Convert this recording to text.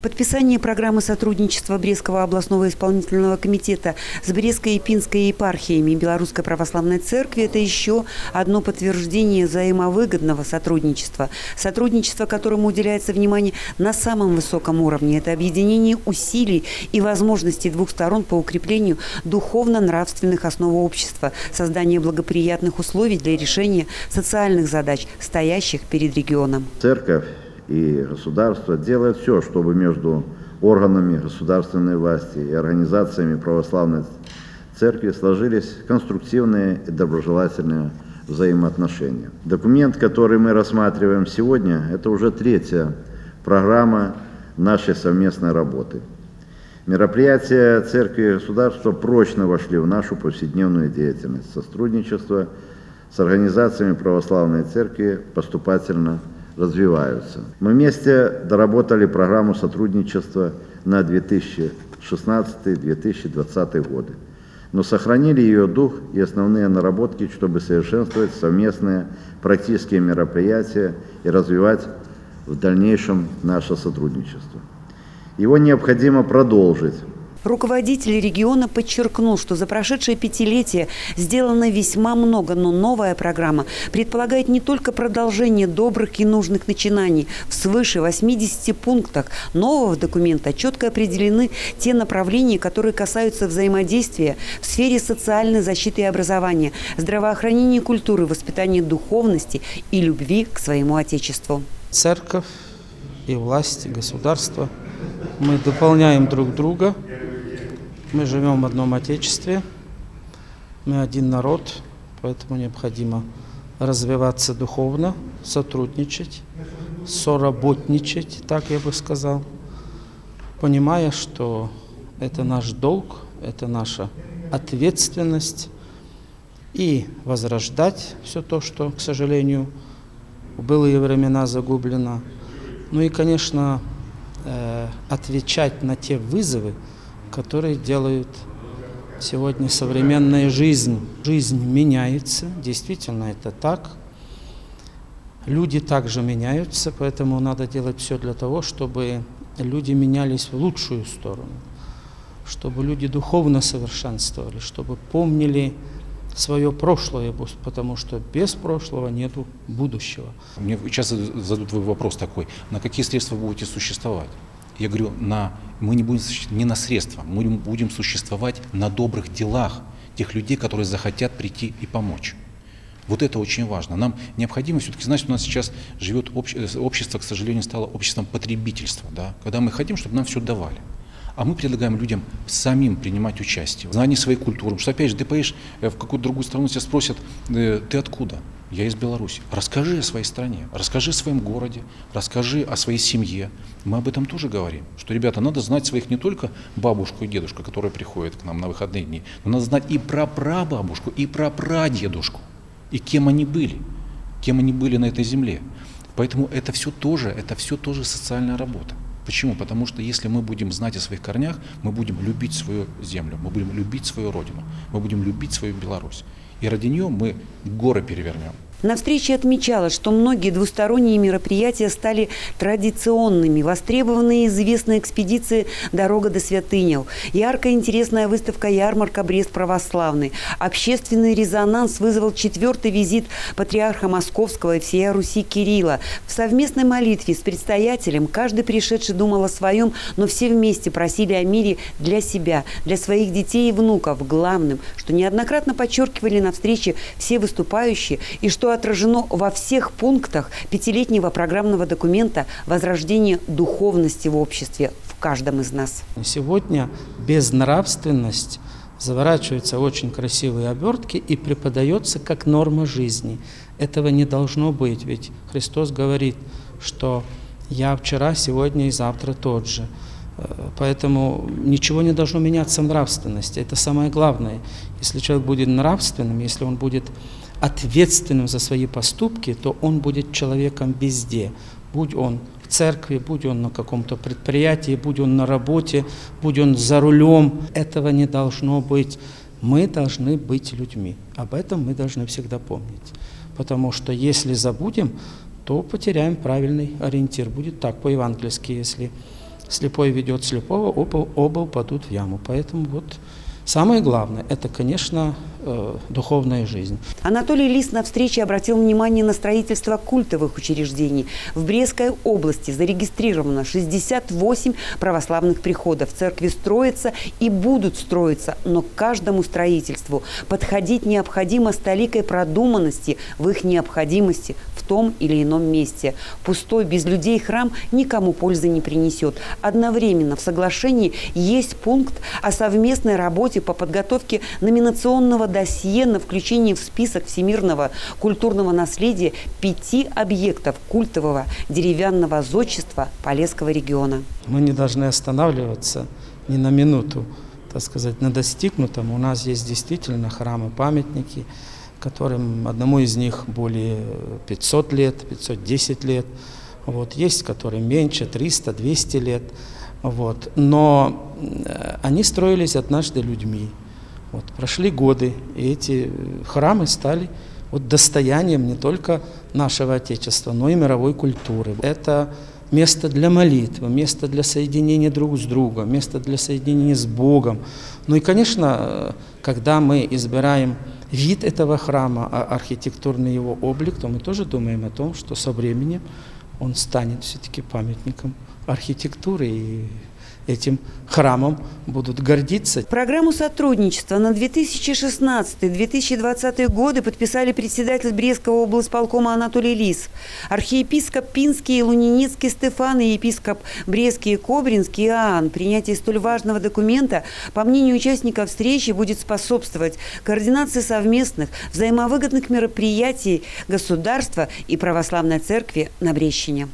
Подписание программы сотрудничества Брестского областного исполнительного комитета с Брестской и Пинской епархиями Белорусской Православной Церкви – это еще одно подтверждение взаимовыгодного сотрудничества. Сотрудничество, которому уделяется внимание на самом высоком уровне. Это объединение усилий и возможностей двух сторон по укреплению духовно-нравственных основ общества, создание благоприятных условий для решения социальных задач, стоящих перед регионом. Церковь и государство делает все, чтобы между органами государственной власти и организациями православной церкви сложились конструктивные и доброжелательные взаимоотношения. Документ, который мы рассматриваем сегодня, это уже третья программа нашей совместной работы. Мероприятия церкви и государства прочно вошли в нашу повседневную деятельность. Сотрудничество с организациями православной церкви поступательно развиваются. Мы вместе доработали программу сотрудничества на 2016-2020 годы, но сохранили ее дух и основные наработки, чтобы совершенствовать совместные практические мероприятия и развивать в дальнейшем наше сотрудничество. Его необходимо продолжить Руководитель региона подчеркнул, что за прошедшее пятилетие сделано весьма много, но новая программа предполагает не только продолжение добрых и нужных начинаний. В свыше 80 пунктах нового документа четко определены те направления, которые касаются взаимодействия в сфере социальной защиты и образования, здравоохранения культуры, воспитания духовности и любви к своему Отечеству. Церковь и власть, и государство – мы дополняем друг друга – мы живем в одном Отечестве, мы один народ, поэтому необходимо развиваться духовно, сотрудничать, соработничать, так я бы сказал, понимая, что это наш долг, это наша ответственность, и возрождать все то, что, к сожалению, в былые времена загублено. Ну и, конечно, э, отвечать на те вызовы, которые делают сегодня современная жизнь. Жизнь меняется, действительно это так. Люди также меняются, поэтому надо делать все для того, чтобы люди менялись в лучшую сторону, чтобы люди духовно совершенствовали, чтобы помнили свое прошлое, потому что без прошлого нет будущего. Мне часто задают вопрос такой, на какие средства будете существовать? Я говорю, на, мы не будем не на средства, мы будем существовать на добрых делах тех людей, которые захотят прийти и помочь. Вот это очень важно. Нам необходимо все-таки знать, что у нас сейчас живет общество, общество, к сожалению, стало обществом потребительства, да? когда мы хотим, чтобы нам все давали. А мы предлагаем людям самим принимать участие в знании своей культуры. Потому что, опять же, ты поедешь э, в какую-то другую страну, тебя спросят, «Э, ты откуда? Я из Беларуси. Расскажи о своей стране, расскажи о своем городе, расскажи о своей семье. Мы об этом тоже говорим, что, ребята, надо знать своих не только бабушку и дедушку, которые приходят к нам на выходные дни, но надо знать и про прабабушку, и про прадедушку, и кем они были, кем они были на этой земле. Поэтому это все тоже, это все тоже социальная работа. Почему? Потому что если мы будем знать о своих корнях, мы будем любить свою землю, мы будем любить свою родину, мы будем любить свою Беларусь. И ради нее мы горы перевернем. На встрече отмечалось, что многие двусторонние мероприятия стали традиционными. Востребованные и известные экспедиции «Дорога до святынял», яркая интересная выставка «Ярмарка Брест православный». Общественный резонанс вызвал четвертый визит патриарха Московского и всея Руси Кирилла. В совместной молитве с предстоятелем каждый пришедший думал о своем, но все вместе просили о мире для себя, для своих детей и внуков. Главным, что неоднократно подчеркивали на встрече все выступающие, и что отражено во всех пунктах пятилетнего программного документа «Возрождение духовности в обществе» в каждом из нас. Сегодня безнравственность заворачивается в очень красивые обертки и преподается как норма жизни. Этого не должно быть, ведь Христос говорит, что «я вчера, сегодня и завтра тот же». Э, поэтому ничего не должно меняться в нравственности. Это самое главное. Если человек будет нравственным, если он будет ответственным за свои поступки, то он будет человеком везде. Будь он в церкви, будь он на каком-то предприятии, будь он на работе, будь он за рулем. Этого не должно быть. Мы должны быть людьми. Об этом мы должны всегда помнить. Потому что если забудем, то потеряем правильный ориентир. Будет так по-евангельски, если слепой ведет слепого, оба, оба упадут в яму. Поэтому вот самое главное – это, конечно, э, духовная жизнь. Анатолий Лис на встрече обратил внимание на строительство культовых учреждений. В Брестской области зарегистрировано 68 православных приходов. Церкви строятся и будут строиться, но к каждому строительству подходить необходимо с толикой продуманности в их необходимости в том или ином месте. Пустой, без людей храм никому пользы не принесет. Одновременно в соглашении есть пункт о совместной работе по подготовке номинационного досье на включение в список всемирного культурного наследия пяти объектов культового деревянного зодчества Полесского региона. Мы не должны останавливаться ни на минуту, так сказать, на достигнутом. У нас есть действительно храмы, памятники, которым одному из них более 500 лет, 510 лет. Вот, есть, которые меньше, 300, 200 лет. Вот. Но э, они строились однажды людьми. Вот, прошли годы, и эти храмы стали вот достоянием не только нашего Отечества, но и мировой культуры. Это место для молитвы, место для соединения друг с другом, место для соединения с Богом. Ну и, конечно, когда мы избираем вид этого храма, а архитектурный его облик, то мы тоже думаем о том, что со временем он станет все-таки памятником архитектуры и этим храмом будут гордиться. Программу сотрудничества на 2016-2020 годы подписали председатель Брестского облсполкома Анатолий Лис, архиепископ Пинский и Лунинецкий Стефан и епископ Брестский и Кобринский Иоанн. Принятие столь важного документа, по мнению участников встречи, будет способствовать координации совместных взаимовыгодных мероприятий государства и православной церкви на Брещине.